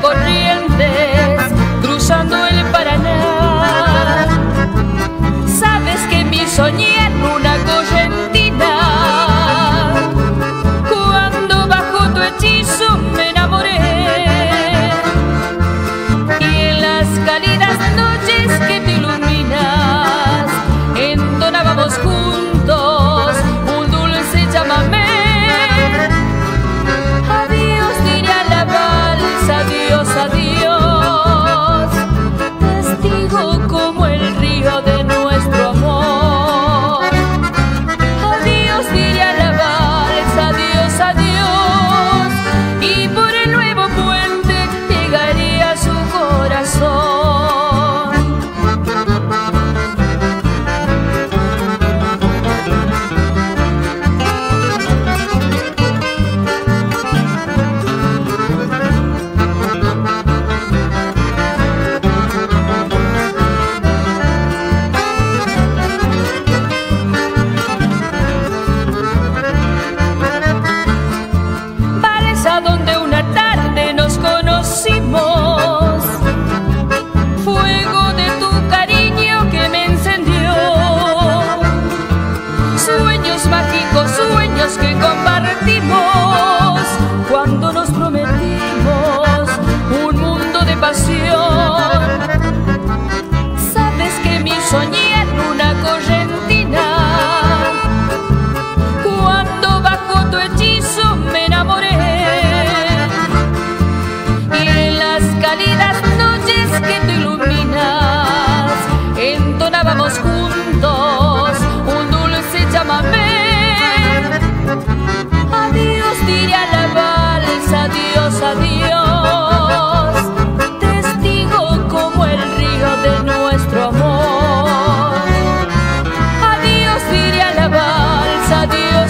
Corrientes, cruzando el Paraná. Sabes que mi soñé en una cosa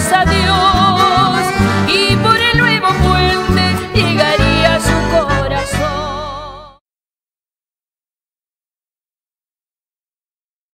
graça de um